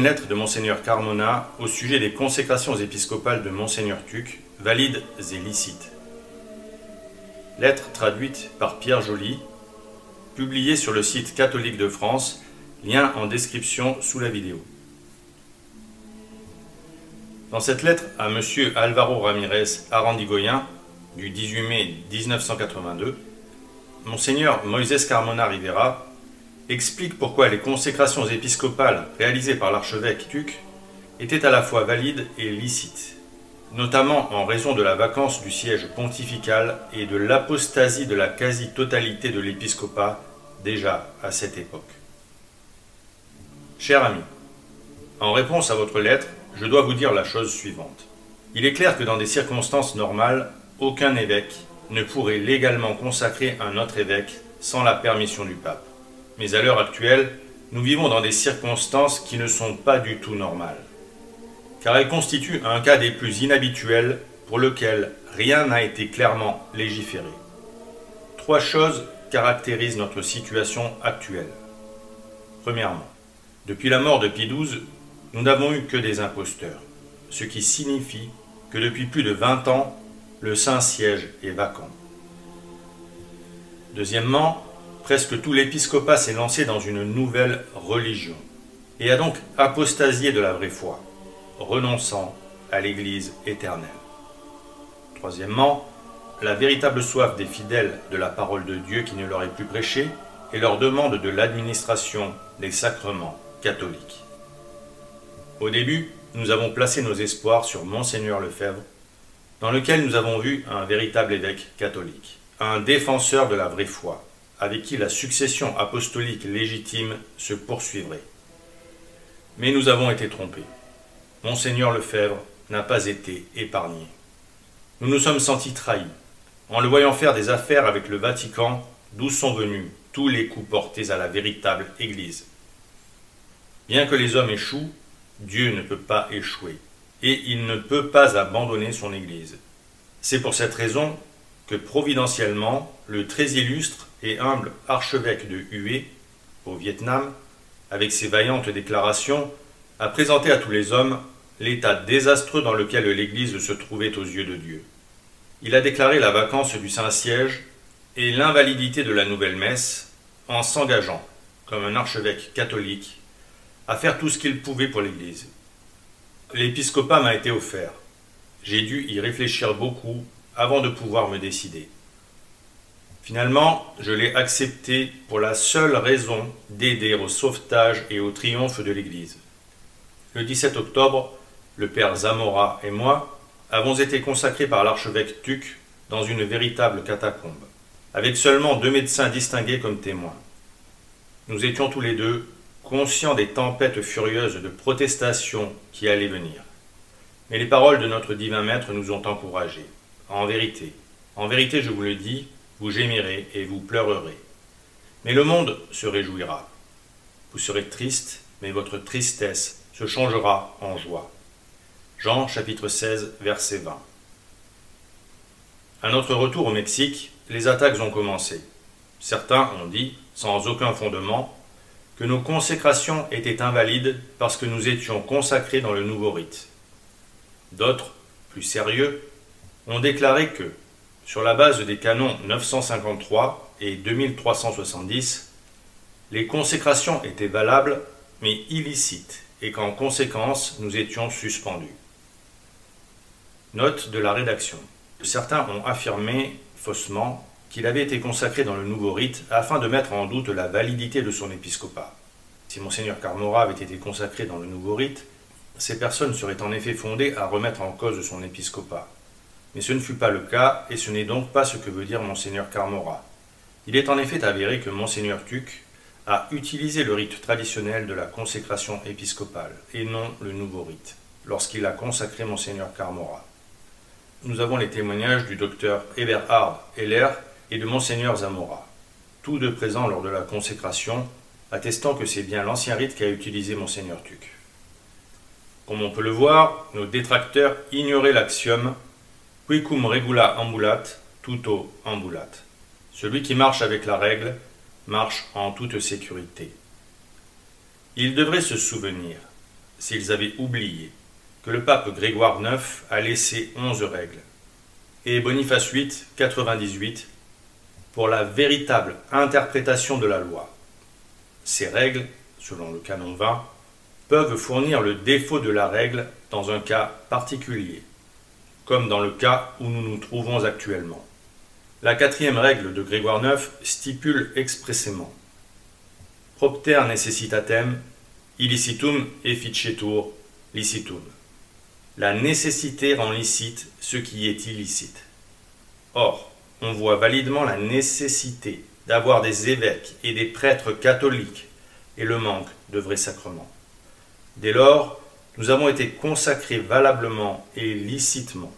D'une lettre de Monseigneur Carmona au sujet des consécrations épiscopales de Monseigneur Tuc, valides et licites. Lettre traduite par Pierre Joly, publiée sur le site catholique de France, lien en description sous la vidéo. Dans cette lettre à M. Alvaro Ramirez Arandigoyen, du 18 mai 1982, Monseigneur Moïse Carmona Rivera explique pourquoi les consécrations épiscopales réalisées par l'archevêque Tuc étaient à la fois valides et licites, notamment en raison de la vacance du siège pontifical et de l'apostasie de la quasi-totalité de l'épiscopat déjà à cette époque. Cher ami, en réponse à votre lettre, je dois vous dire la chose suivante. Il est clair que dans des circonstances normales, aucun évêque ne pourrait légalement consacrer un autre évêque sans la permission du pape. Mais à l'heure actuelle, nous vivons dans des circonstances qui ne sont pas du tout normales. Car elles constituent un cas des plus inhabituels pour lequel rien n'a été clairement légiféré. Trois choses caractérisent notre situation actuelle. Premièrement, depuis la mort de Pie XII, nous n'avons eu que des imposteurs, ce qui signifie que depuis plus de 20 ans, le Saint-Siège est vacant. Deuxièmement, presque tout l'épiscopat s'est lancé dans une nouvelle religion et a donc apostasié de la vraie foi, renonçant à l'Église éternelle. Troisièmement, la véritable soif des fidèles de la parole de Dieu qui ne leur est plus prêchée et leur demande de l'administration des sacrements catholiques. Au début, nous avons placé nos espoirs sur Monseigneur Lefebvre, dans lequel nous avons vu un véritable évêque catholique, un défenseur de la vraie foi, avec qui la succession apostolique légitime se poursuivrait. Mais nous avons été trompés. Monseigneur Lefebvre n'a pas été épargné. Nous nous sommes sentis trahis, en le voyant faire des affaires avec le Vatican, d'où sont venus tous les coups portés à la véritable Église. Bien que les hommes échouent, Dieu ne peut pas échouer, et il ne peut pas abandonner son Église. C'est pour cette raison que providentiellement, le très illustre et humble archevêque de Hue, au Vietnam, avec ses vaillantes déclarations, a présenté à tous les hommes l'état désastreux dans lequel l'Église se trouvait aux yeux de Dieu. Il a déclaré la vacance du Saint-Siège et l'invalidité de la nouvelle messe en s'engageant, comme un archevêque catholique, à faire tout ce qu'il pouvait pour l'Église. L'épiscopat m'a été offert. J'ai dû y réfléchir beaucoup avant de pouvoir me décider. Finalement, je l'ai accepté pour la seule raison d'aider au sauvetage et au triomphe de l'Église. Le 17 octobre, le père Zamora et moi avons été consacrés par l'archevêque Tuc dans une véritable catacombe, avec seulement deux médecins distingués comme témoins. Nous étions tous les deux conscients des tempêtes furieuses de protestation qui allaient venir. Mais les paroles de notre divin maître nous ont encouragés. En vérité, en vérité, je vous le dis, vous gémirez et vous pleurerez. Mais le monde se réjouira. Vous serez triste, mais votre tristesse se changera en joie. Jean chapitre 16, verset 20. À notre retour au Mexique, les attaques ont commencé. Certains ont dit, sans aucun fondement, que nos consécrations étaient invalides parce que nous étions consacrés dans le nouveau rite. D'autres, plus sérieux, ont déclaré que, sur la base des canons 953 et 2370, les consécrations étaient valables mais illicites et qu'en conséquence nous étions suspendus. Note de la rédaction. Certains ont affirmé faussement qu'il avait été consacré dans le nouveau rite afin de mettre en doute la validité de son épiscopat. Si monseigneur Carmora avait été consacré dans le nouveau rite, ces personnes seraient en effet fondées à remettre en cause son épiscopat. Mais ce ne fut pas le cas, et ce n'est donc pas ce que veut dire monseigneur Carmora. Il est en effet avéré que monseigneur Tuc a utilisé le rite traditionnel de la consécration épiscopale, et non le nouveau rite, lorsqu'il a consacré monseigneur Carmora. Nous avons les témoignages du docteur Eberhard Heller et de monseigneur Zamora, tous deux présents lors de la consécration, attestant que c'est bien l'ancien rite qu'a utilisé monseigneur Tuc. Comme on peut le voir, nos détracteurs ignoraient l'axiome Quicum regula ambulat, tuto ambulat. Celui qui marche avec la règle marche en toute sécurité. Il devrait se souvenir s'ils avaient oublié que le pape Grégoire IX a laissé onze règles, et Boniface VIII 98 pour la véritable interprétation de la loi. Ces règles, selon le canon 20, peuvent fournir le défaut de la règle dans un cas particulier, comme dans le cas où nous nous trouvons actuellement. La quatrième règle de Grégoire IX stipule expressément Propter necessitatem illicitum efficetur licitum. La nécessité rend licite ce qui est illicite. Or, on voit validement la nécessité d'avoir des évêques et des prêtres catholiques et le manque de vrais sacrements. Dès lors, nous avons été consacrés valablement et licitement.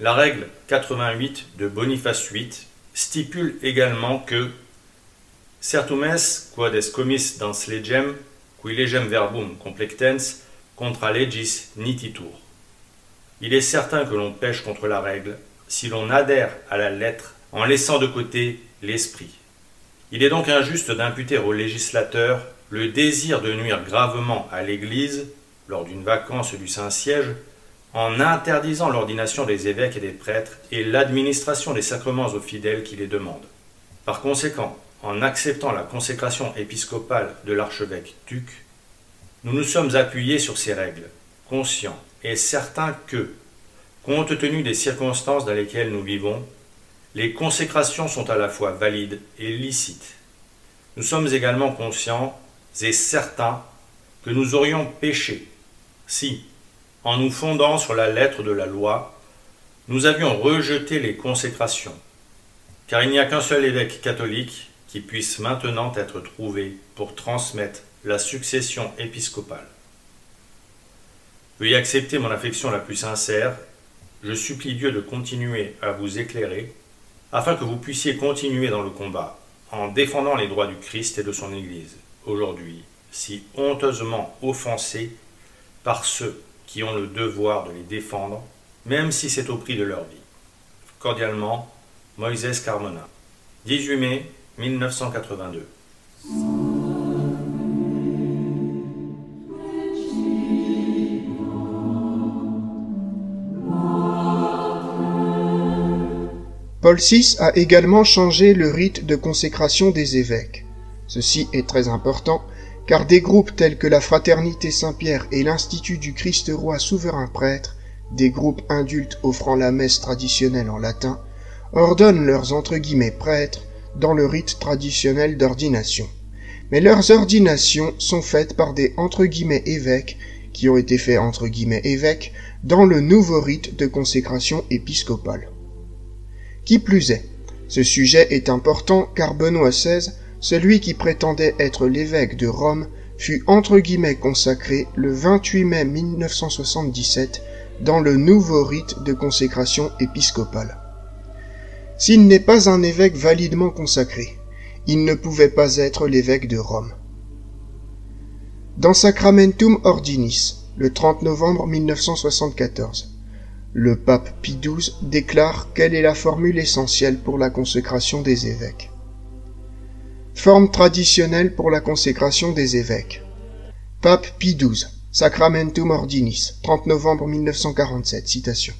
La règle 88 de Boniface VIII stipule également que Certum es quod est commis dans legem, qui legem verbum complectens, contra legis nititur. Il est certain que l'on pêche contre la règle si l'on adhère à la lettre en laissant de côté l'esprit. Il est donc injuste d'imputer au législateur le désir de nuire gravement à l'Église lors d'une vacance du Saint-Siège en interdisant l'ordination des évêques et des prêtres et l'administration des sacrements aux fidèles qui les demandent. Par conséquent, en acceptant la consécration épiscopale de l'archevêque Tuc, nous nous sommes appuyés sur ces règles, conscients et certains que, compte tenu des circonstances dans lesquelles nous vivons, les consécrations sont à la fois valides et licites. Nous sommes également conscients et certains que nous aurions péché si, en nous fondant sur la lettre de la loi, nous avions rejeté les consécrations, car il n'y a qu'un seul évêque catholique qui puisse maintenant être trouvé pour transmettre la succession épiscopale. Veuillez accepter mon affection la plus sincère. Je supplie Dieu de continuer à vous éclairer, afin que vous puissiez continuer dans le combat, en défendant les droits du Christ et de son Église, aujourd'hui si honteusement offensés par ceux qui ont le devoir de les défendre, même si c'est au prix de leur vie. Cordialement, Moïse Carmona. 18 mai 1982. Paul VI a également changé le rite de consécration des évêques. Ceci est très important car des groupes tels que la Fraternité Saint-Pierre et l'Institut du Christ Roi Souverain Prêtre, des groupes indultes offrant la messe traditionnelle en latin, ordonnent leurs entre guillemets prêtres dans le rite traditionnel d'ordination. Mais leurs ordinations sont faites par des entre guillemets évêques qui ont été faits entre guillemets évêques dans le nouveau rite de consécration épiscopale. Qui plus est, ce sujet est important car Benoît XVI, celui qui prétendait être l'évêque de Rome, fut entre guillemets consacré le 28 mai 1977 dans le nouveau rite de consécration épiscopale. S'il n'est pas un évêque validement consacré, il ne pouvait pas être l'évêque de Rome. Dans Sacramentum Ordinis, le 30 novembre 1974, le pape Pie XII déclare quelle est la formule essentielle pour la consécration des évêques. Forme traditionnelle pour la consécration des évêques. Pape Pie XII, Sacramentum Ordinis, 30 novembre 1947, citation.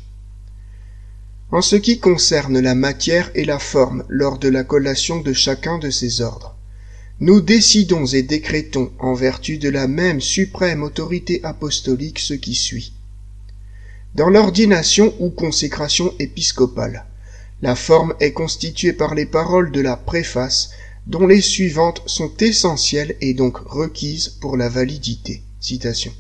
En ce qui concerne la matière et la forme lors de la collation de chacun de ces ordres, nous décidons et décrétons en vertu de la même suprême autorité apostolique ce qui suit. Dans l'ordination ou consécration épiscopale, la forme est constituée par les paroles de la préface dont les suivantes sont essentielles et donc requises pour la validité. Citation.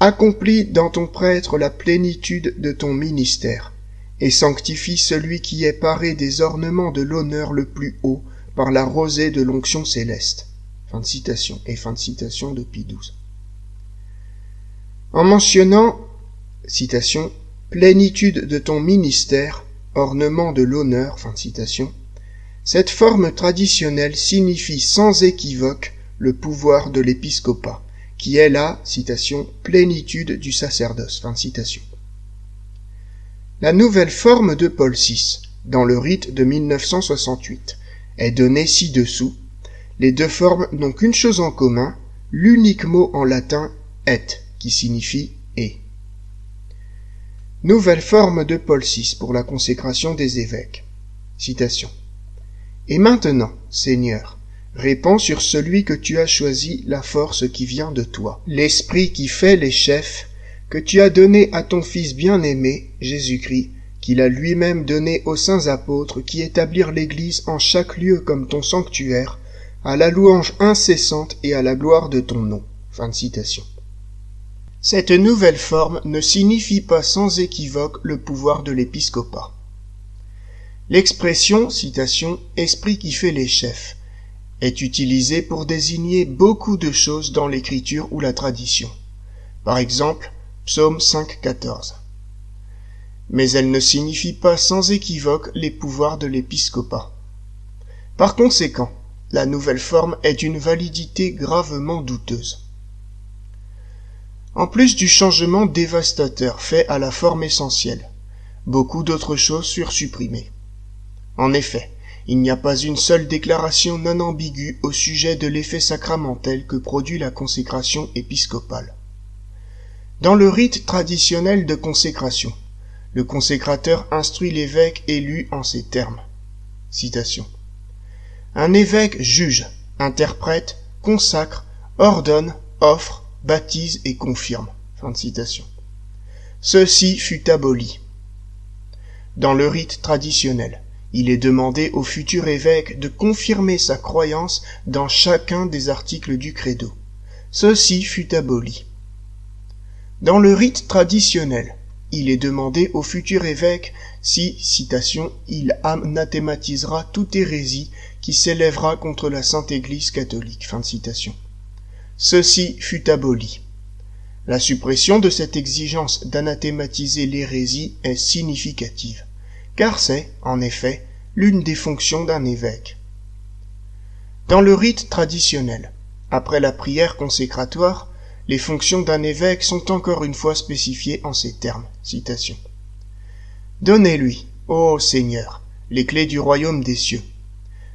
Accomplis dans ton prêtre la plénitude de ton ministère, et sanctifie celui qui est paré des ornements de l'honneur le plus haut par la rosée de l'onction céleste. Fin de citation et fin de citation de Pie XII. En mentionnant, citation, plénitude de ton ministère, ornement de l'honneur, fin de citation, cette forme traditionnelle signifie sans équivoque le pouvoir de l'épiscopat qui est la, citation, plénitude du sacerdoce. La nouvelle forme de Paul VI, dans le rite de 1968, est donnée ci-dessous. Les deux formes n'ont qu'une chose en commun, l'unique mot en latin et qui signifie et. Nouvelle forme de Paul VI pour la consécration des évêques. Citation. Et maintenant, Seigneur, répands sur celui que tu as choisi la force qui vient de toi, l'esprit qui fait les chefs, que tu as donné à ton Fils bien-aimé, Jésus-Christ, qu'il a lui-même donné aux saints apôtres qui établirent l'Église en chaque lieu comme ton sanctuaire, à la louange incessante et à la gloire de ton nom. Cette nouvelle forme ne signifie pas sans équivoque le pouvoir de l'épiscopat. L'expression, citation, esprit qui fait les chefs est utilisée pour désigner beaucoup de choses dans l'écriture ou la tradition. Par exemple, Psaume 5.14. Mais elle ne signifie pas sans équivoque les pouvoirs de l'épiscopat. Par conséquent, la nouvelle forme est d'une validité gravement douteuse. En plus du changement dévastateur fait à la forme essentielle, beaucoup d'autres choses furent supprimées. En effet, il n'y a pas une seule déclaration non ambiguë au sujet de l'effet sacramentel que produit la consécration épiscopale. Dans le rite traditionnel de consécration, le consécrateur instruit l'évêque élu en ces termes. Citation. Un évêque juge, interprète, consacre, ordonne, offre, baptise et confirme. Ceci fut aboli. Dans le rite traditionnel, il est demandé au futur évêque de confirmer sa croyance dans chacun des articles du credo. Ceci fut aboli. Dans le rite traditionnel, il est demandé au futur évêque si, citation, il anathématisera toute hérésie qui s'élèvera contre la Sainte Église catholique. Fin de citation. Ceci fut aboli. La suppression de cette exigence d'anathématiser l'hérésie est significative, car c'est, en effet, l'une des fonctions d'un évêque. Dans le rite traditionnel, après la prière consécratoire, les fonctions d'un évêque sont encore une fois spécifiées en ces termes. Citation. Donnez-lui, ô Seigneur, les clés du royaume des cieux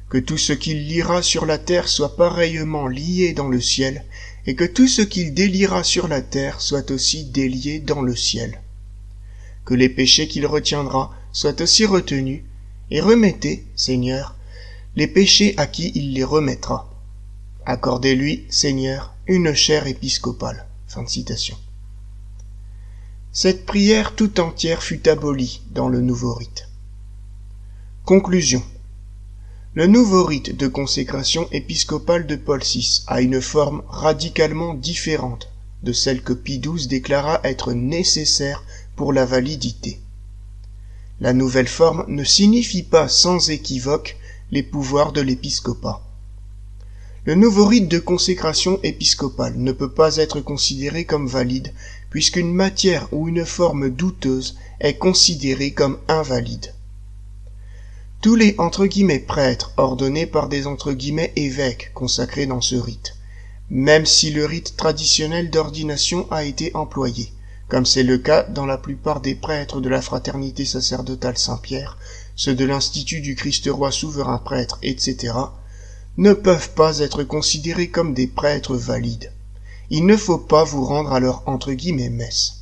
que tout ce qu'il lira sur la terre soit pareillement lié dans le ciel, et que tout ce qu'il délira sur la terre soit aussi délié dans le ciel. Que les péchés qu'il retiendra soient aussi retenus, et remettez, Seigneur, les péchés à qui il les remettra. Accordez-lui, Seigneur, une chaire épiscopale. Fin de citation. Cette prière tout entière fut abolie dans le nouveau rite. Conclusion. Le nouveau rite de consécration épiscopale de Paul VI a une forme radicalement différente de celle que Pie XII déclara être nécessaire pour la validité. La nouvelle forme ne signifie pas sans équivoque les pouvoirs de l'épiscopat. Le nouveau rite de consécration épiscopale ne peut pas être considéré comme valide puisqu'une matière ou une forme douteuse est considérée comme invalide tous les entre guillemets prêtres ordonnés par des entre guillemets évêques consacrés dans ce rite, même si le rite traditionnel d'ordination a été employé, comme c'est le cas dans la plupart des prêtres de la fraternité sacerdotale Saint-Pierre, ceux de l'Institut du Christ roi souverain prêtre, etc., ne peuvent pas être considérés comme des prêtres valides. Il ne faut pas vous rendre à leur entre guillemets messe.